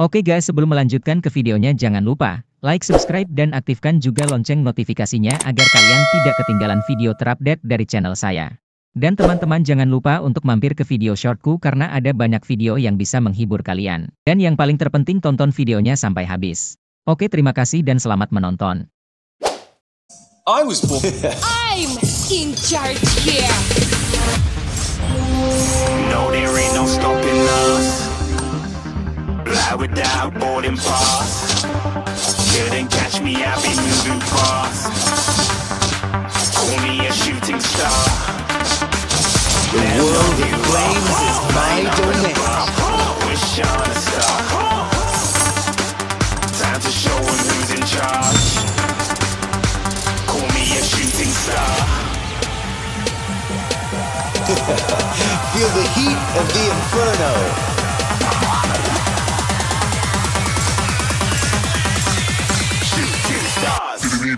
Oke guys, sebelum melanjutkan ke videonya jangan lupa like, subscribe, dan aktifkan juga lonceng notifikasinya agar kalian tidak ketinggalan video terupdate dari channel saya. Dan teman-teman jangan lupa untuk mampir ke video shortku karena ada banyak video yang bisa menghibur kalian. Dan yang paling terpenting tonton videonya sampai habis. Oke terima kasih dan selamat menonton. I was born. I'm in charge here. Without boarding pass. Couldn't catch me, I've been moving fast. Call me a shooting star. The world of flames is my domain. Wish on a star. Time to show show 'em who's in charge. Call me a shooting star. Feel the heat of the inferno.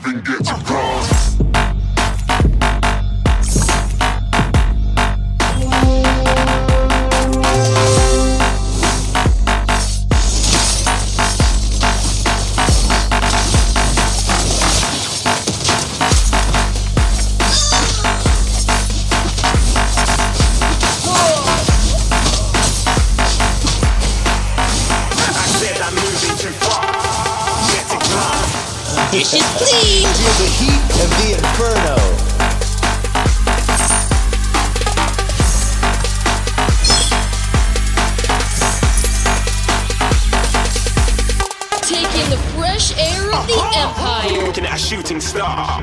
Even get to Mission clean. Feel the heat of the inferno. Taking the fresh air of the Empire. Looking at a shooting star.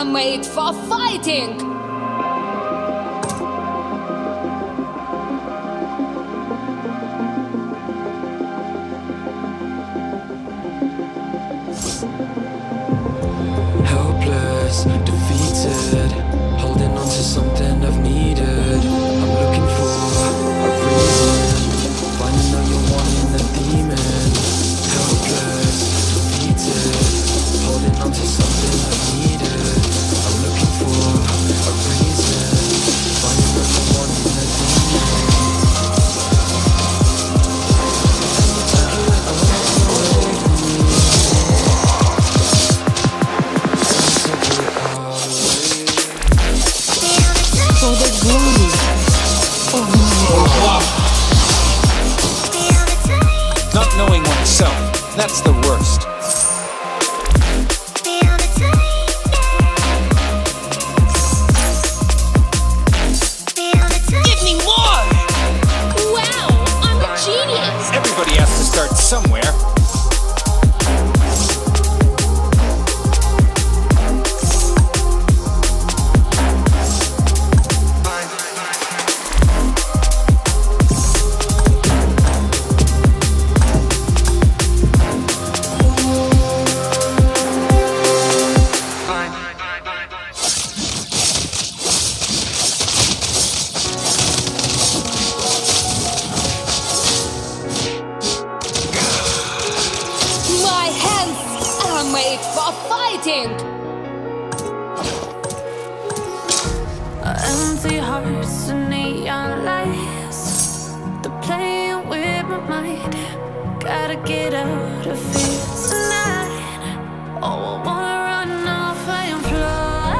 are made for fighting! Helpless, defeated That's the worst. hearts and neon lights. They're playing with my mind. Gotta get out of here tonight. Oh, I wanna run off and fly.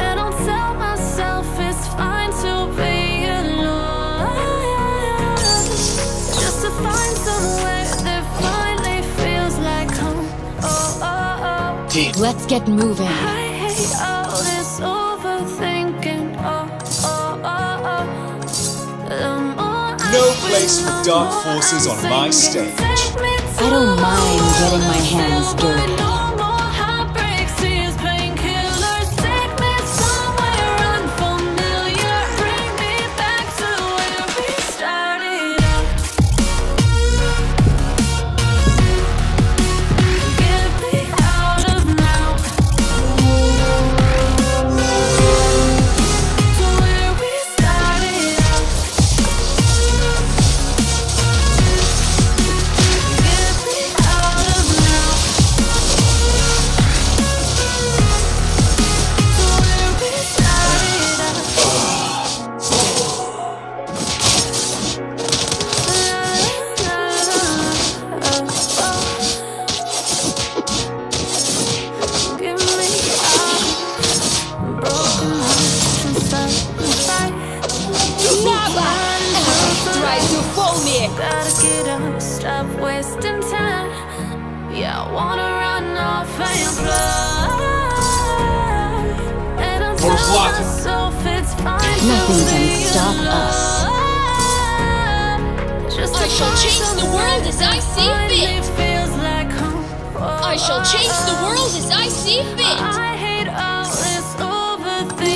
And I'll tell myself it's fine to be alone. Just to find somewhere that finally feels like home. Oh, oh, oh. Let's get moving. place for dark forces on my stage. I don't mind getting my hands dirty. shall change the world as I see fit. I shall change the world as I see fit.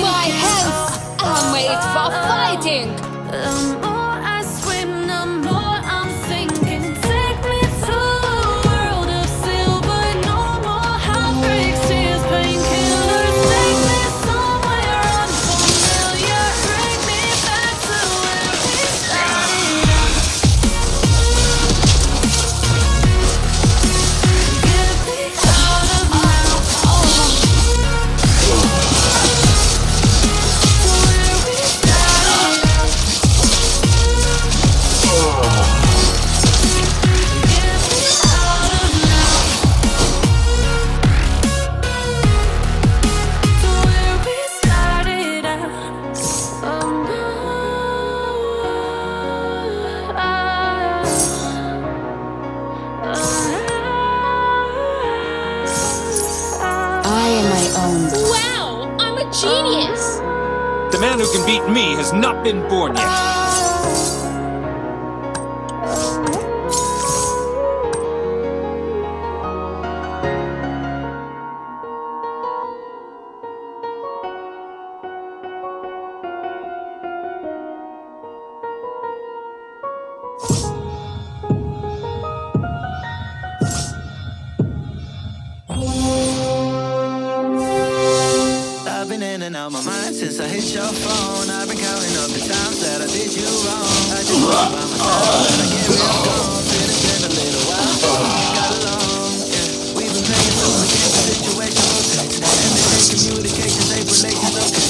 My hands are made for fighting. been born yet.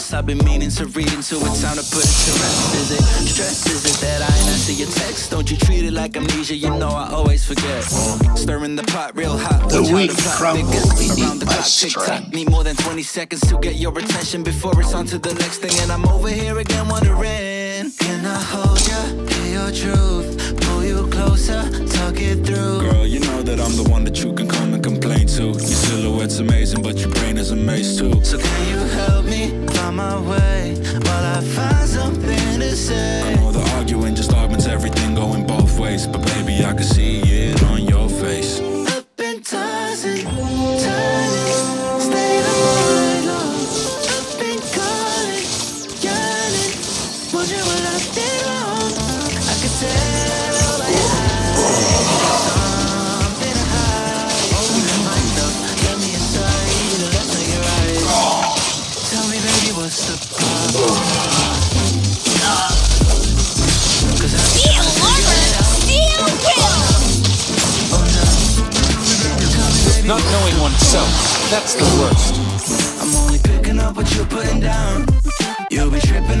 stress I've been meaning to read until it's time to put it to rest. Is it stress? Is it that I ain't answer your text? Don't you treat it like amnesia, you know I always forget. Stirring the pot real hot. The weak crumbles around need more than 20 seconds to get your attention Before it's on to the next thing. And I'm over here again wondering Can I hold ya? hear your truth? pull you closer, talk it through. Girl, you know that I'm the one that you can come and complain to. Your silhouette's amazing, but your brain is a maze too. So can you help me find my way while I find something to say? I know the arguing just augments everything going both ways, but baby, I can see it. oneself. That's the worst. I'm only picking up what you're putting down. You'll be tripping,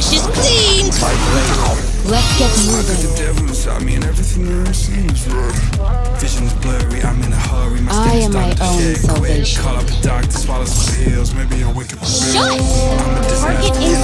dishes clean! Let's get moving. The devil everything there seems wrong. Vision's blurry, I'm in a hurry. My I own salvation. Call up a doctor, swallow some pills. Maybe I'll wake up. Shut! Target is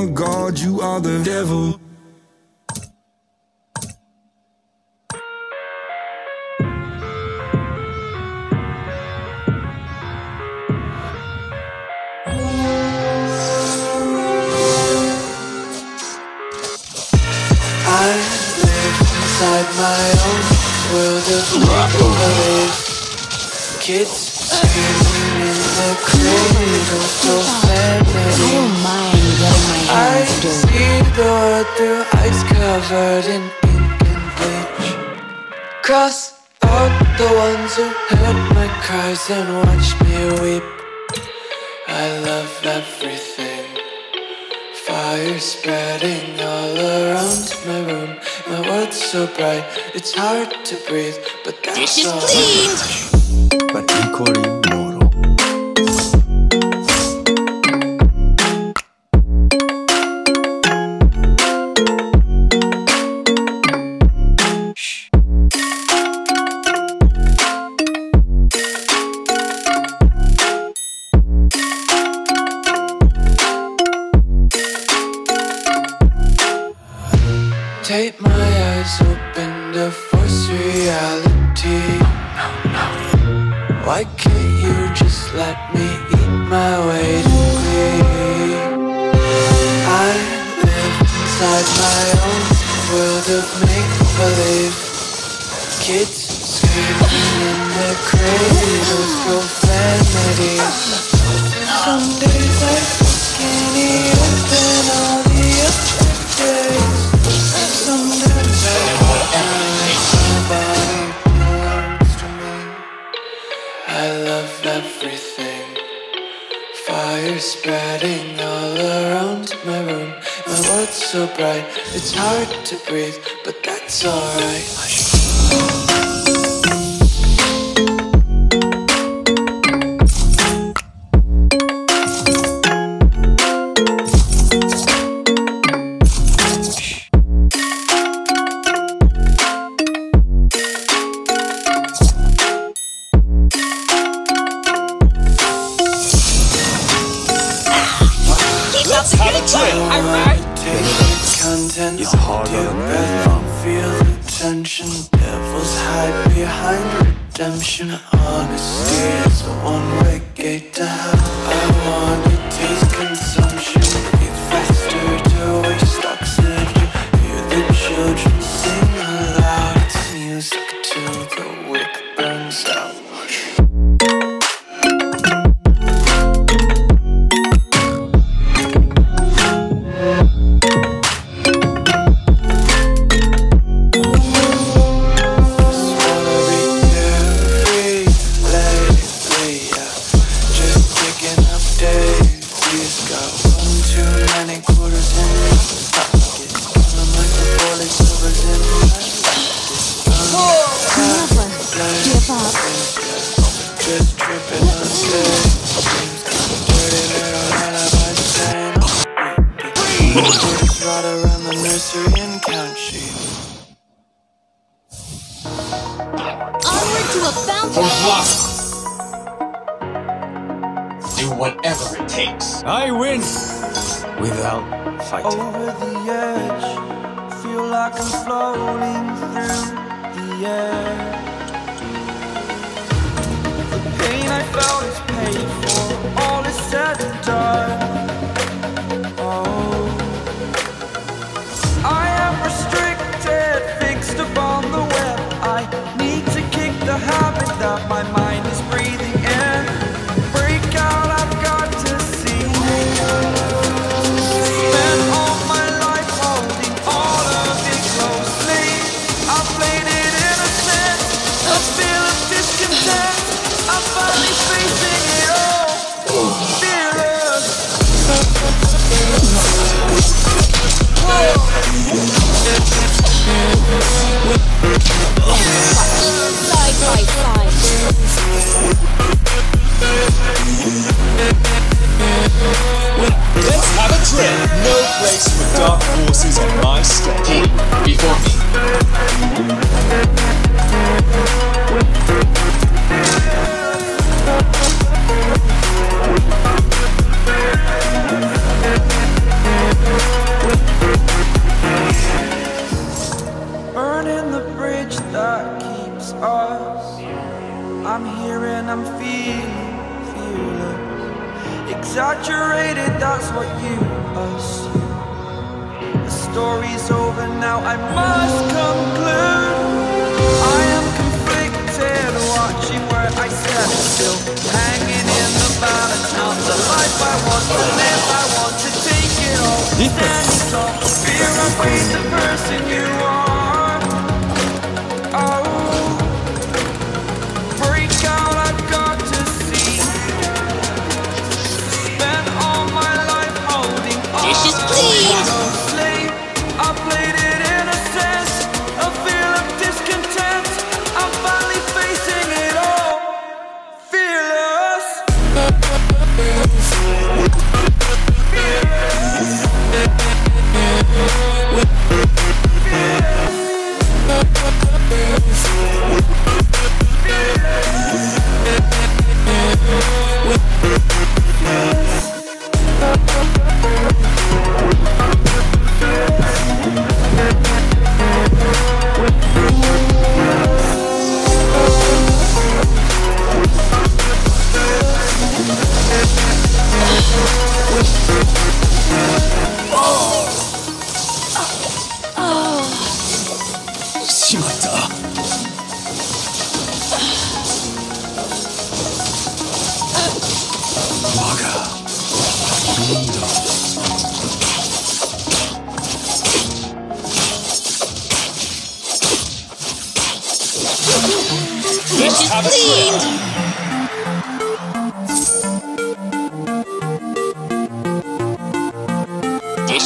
My God, you are the devil. Covered in ink and bleach Cross out the ones who heard my cries and watched me weep. I love everything. Fire spreading all around my room. My world's so bright, it's hard to breathe But that's Dishes all. cleaned. but equally profanities Some days I skinnier than all the other days I nobody belongs to me I love everything. Fire spreading all around my room. My world's so bright, it's hard to breathe But that's alright Content It's harder your than breath that. Feel the tension. Devils hide behind redemption. Honesty is a one-way gate to hell. I wanna taste consumption Just ride around the nursery and count sheep. Onward to a fountain. Do whatever it takes. I win. Without fighting. Over the edge, feel like I'm floating through the air. I felt is paid for. For dark horses on my stage. Before me. Burning the bridge that keeps us. I'm here and I'm feeling, fearless. Exaggerated, that's what you assume. The story's over now, I must conclude. I am conflicted, watching where I stand still. Hanging in the balance, not the life I want to live. I want to take it all. Standing tall, fear I the person you are.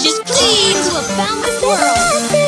She's queen to a boundless world.